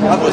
Bravo,